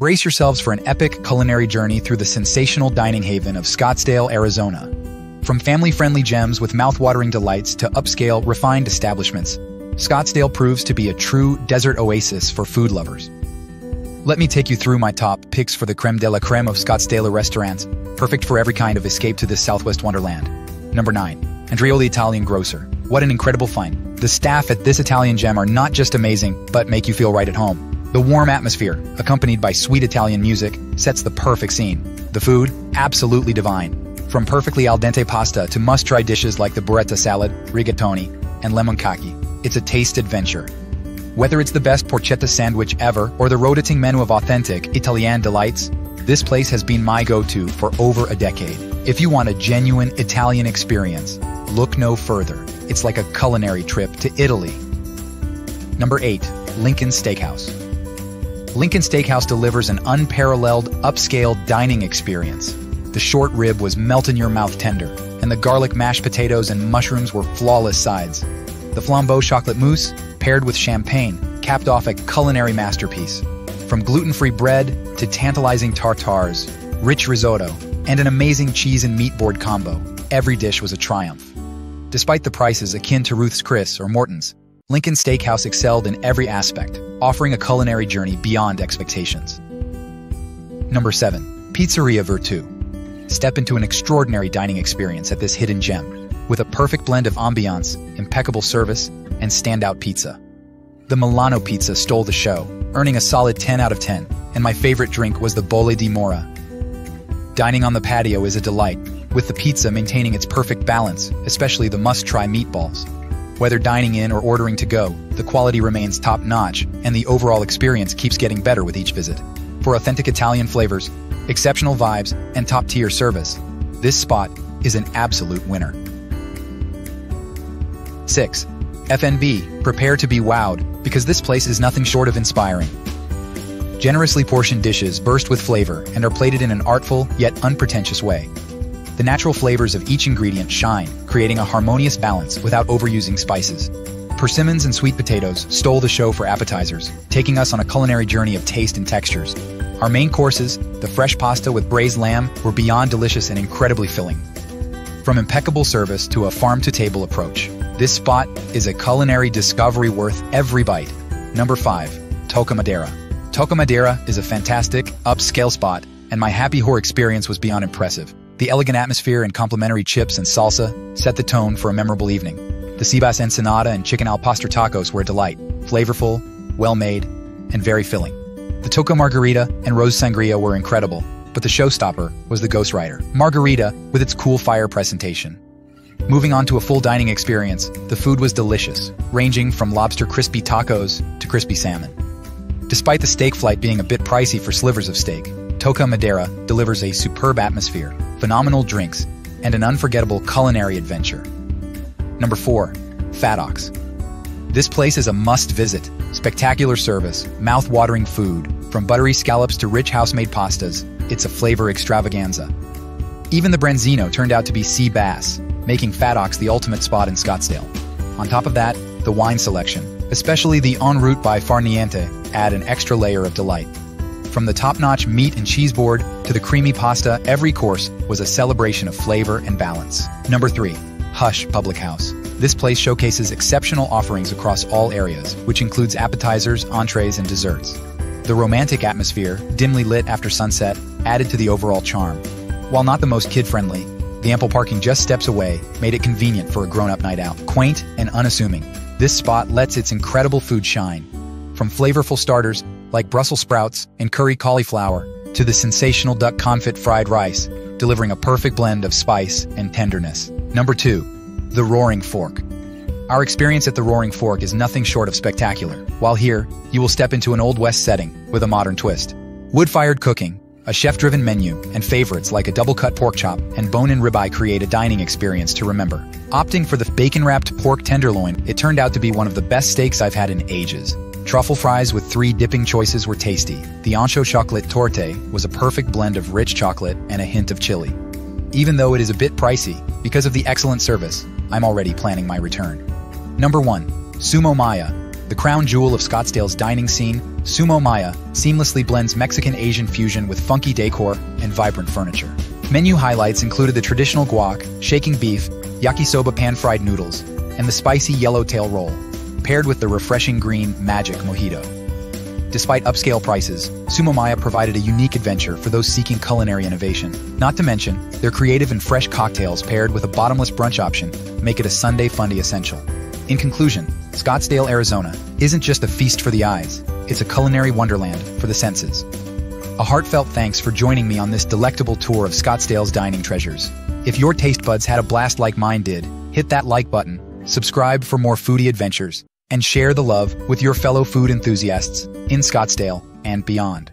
Brace yourselves for an epic culinary journey through the sensational dining haven of Scottsdale, Arizona. From family-friendly gems with mouth-watering delights to upscale, refined establishments, Scottsdale proves to be a true desert oasis for food lovers. Let me take you through my top picks for the creme de la creme of Scottsdale restaurants, perfect for every kind of escape to this southwest wonderland. Number 9. Andreoli Italian Grocer. What an incredible find. The staff at this Italian gem are not just amazing, but make you feel right at home. The warm atmosphere, accompanied by sweet Italian music, sets the perfect scene. The food, absolutely divine. From perfectly al dente pasta to must-try dishes like the burrata salad, rigatoni, and lemon kaki, it's a taste adventure. Whether it's the best porchetta sandwich ever or the rotating menu of authentic Italian delights, this place has been my go-to for over a decade. If you want a genuine Italian experience, look no further. It's like a culinary trip to Italy. Number 8. Lincoln Steakhouse. Lincoln Steakhouse delivers an unparalleled, upscale dining experience. The short rib was melt-in-your-mouth tender, and the garlic mashed potatoes and mushrooms were flawless sides. The flambeau chocolate mousse, paired with champagne, capped off a culinary masterpiece. From gluten-free bread to tantalizing tartars, rich risotto, and an amazing cheese and meat board combo, every dish was a triumph. Despite the prices akin to Ruth's Chris or Morton's, Lincoln Steakhouse excelled in every aspect, offering a culinary journey beyond expectations. Number 7. Pizzeria Virtu. Step into an extraordinary dining experience at this hidden gem with a perfect blend of ambiance, impeccable service, and standout pizza. The Milano pizza stole the show, earning a solid 10 out of 10, and my favorite drink was the Bolle di Mora. Dining on the patio is a delight, with the pizza maintaining its perfect balance, especially the must-try meatballs. Whether dining in or ordering to go, the quality remains top-notch, and the overall experience keeps getting better with each visit. For authentic Italian flavors, exceptional vibes, and top-tier service, this spot is an absolute winner. 6. FNB, prepare to be wowed, because this place is nothing short of inspiring. Generously portioned dishes burst with flavor and are plated in an artful yet unpretentious way. The natural flavors of each ingredient shine, creating a harmonious balance without overusing spices. Persimmons and sweet potatoes stole the show for appetizers, taking us on a culinary journey of taste and textures. Our main courses, the fresh pasta with braised lamb, were beyond delicious and incredibly filling. From impeccable service to a farm-to-table approach, this spot is a culinary discovery worth every bite. Number 5. Toca Madera. Toca is a fantastic, upscale spot, and my Happy Hour experience was beyond impressive. The elegant atmosphere and complimentary chips and salsa set the tone for a memorable evening. The Cebas ensenada and chicken al pastor tacos were a delight, flavorful, well-made, and very filling. The Toca Margarita and Rose Sangria were incredible, but the showstopper was the Ghost Rider, Margarita with its cool fire presentation. Moving on to a full dining experience, the food was delicious, ranging from lobster crispy tacos to crispy salmon. Despite the steak flight being a bit pricey for slivers of steak, Toca Madera delivers a superb atmosphere, phenomenal drinks, and an unforgettable culinary adventure. Number 4. Fat Ox. This place is a must-visit. Spectacular service, mouth-watering food, from buttery scallops to rich house-made pastas, it's a flavor extravaganza. Even the branzino turned out to be sea bass, making Fat Ox the ultimate spot in Scottsdale. On top of that, the wine selection, especially the En Route by Farniente, add an extra layer of delight. From the top-notch meat and cheese board to the creamy pasta, every course was a celebration of flavor and balance. Number 3. Hush Public House. This place showcases exceptional offerings across all areas, which includes appetizers, entrees, and desserts. The romantic atmosphere, dimly lit after sunset, added to the overall charm. While not the most kid-friendly, the ample parking just steps away made it convenient for a grown-up night out. Quaint and unassuming, this spot lets its incredible food shine. From flavorful starters like Brussels sprouts and curry cauliflower to the sensational duck confit fried rice, delivering a perfect blend of spice and tenderness. Number 2. The Roaring Fork. Our experience at the Roaring Fork is nothing short of spectacular. While here, you will step into an Old West setting with a modern twist. Wood-fired cooking, a chef-driven menu, and favorites like a double-cut pork chop and bone-in ribeye create a dining experience to remember. Opting for the bacon-wrapped pork tenderloin, it turned out to be one of the best steaks I've had in ages. Truffle fries with three dipping choices were tasty. The ancho chocolate torte was a perfect blend of rich chocolate and a hint of chili. Even though it is a bit pricey, because of the excellent service, I'm already planning my return. Number 1. Sumo Maya. The crown jewel of Scottsdale's dining scene, Sumo Maya seamlessly blends Mexican-Asian fusion with funky decor and vibrant furniture. Menu highlights included the traditional guac, shaking beef, yakisoba pan-fried noodles, and the spicy yellowtail roll, paired with the refreshing green Magic Mojito. Despite upscale prices, Sumomaya provided a unique adventure for those seeking culinary innovation. Not to mention, their creative and fresh cocktails paired with a bottomless brunch option make it a Sunday fundy essential. In conclusion, Scottsdale, Arizona isn't just a feast for the eyes, it's a culinary wonderland for the senses. A heartfelt thanks for joining me on this delectable tour of Scottsdale's dining treasures. If your taste buds had a blast like mine did, hit that like button, subscribe for more foodie adventures, and share the love with your fellow food enthusiasts in Scottsdale and beyond.